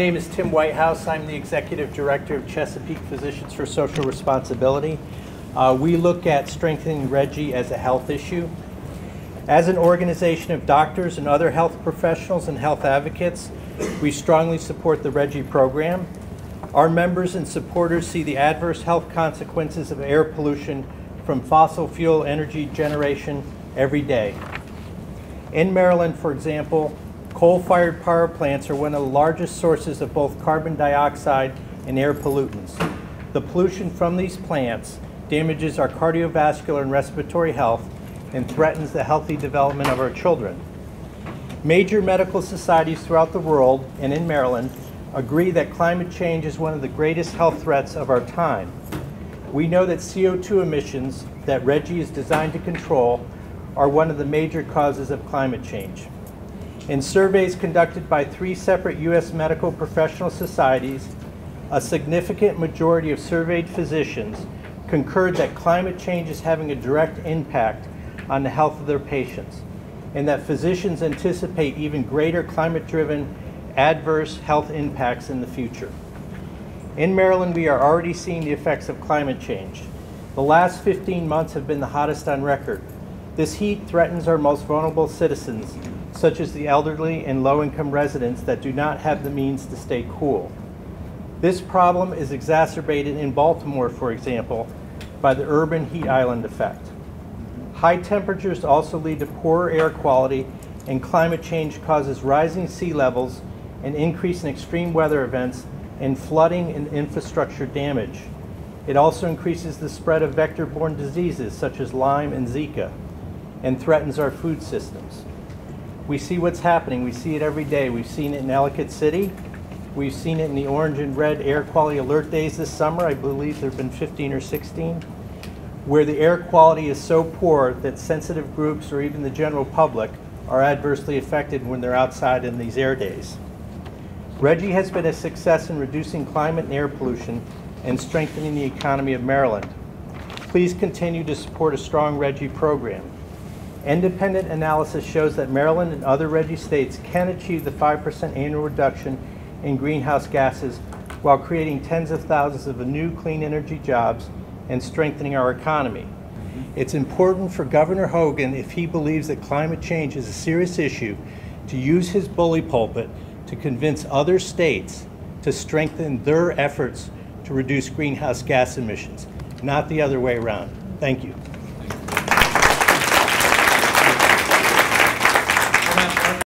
name is Tim Whitehouse. I'm the Executive Director of Chesapeake Physicians for Social Responsibility. Uh, we look at strengthening RGGI as a health issue. As an organization of doctors and other health professionals and health advocates, we strongly support the RGGI program. Our members and supporters see the adverse health consequences of air pollution from fossil fuel energy generation every day. In Maryland, for example, coal-fired power plants are one of the largest sources of both carbon dioxide and air pollutants. The pollution from these plants damages our cardiovascular and respiratory health and threatens the healthy development of our children. Major medical societies throughout the world and in Maryland agree that climate change is one of the greatest health threats of our time. We know that CO2 emissions that RGGI is designed to control are one of the major causes of climate change. In surveys conducted by three separate U.S. medical professional societies, a significant majority of surveyed physicians concurred that climate change is having a direct impact on the health of their patients, and that physicians anticipate even greater climate-driven adverse health impacts in the future. In Maryland, we are already seeing the effects of climate change. The last 15 months have been the hottest on record. This heat threatens our most vulnerable citizens, such as the elderly and low-income residents that do not have the means to stay cool. This problem is exacerbated in Baltimore, for example, by the urban heat island effect. High temperatures also lead to poorer air quality, and climate change causes rising sea levels, an increase in extreme weather events, and flooding and infrastructure damage. It also increases the spread of vector-borne diseases such as Lyme and Zika, and threatens our food systems. We see what's happening. We see it every day. We've seen it in Ellicott City. We've seen it in the orange and red air quality alert days this summer. I believe there have been 15 or 16 where the air quality is so poor that sensitive groups or even the general public are adversely affected when they're outside in these air days. RGGI has been a success in reducing climate and air pollution and strengthening the economy of Maryland. Please continue to support a strong RGGI program. Independent analysis shows that Maryland and other RGGI states can achieve the 5% annual reduction in greenhouse gases while creating tens of thousands of new clean energy jobs and strengthening our economy. It's important for Governor Hogan, if he believes that climate change is a serious issue, to use his bully pulpit to convince other states to strengthen their efforts to reduce greenhouse gas emissions, not the other way around. Thank you.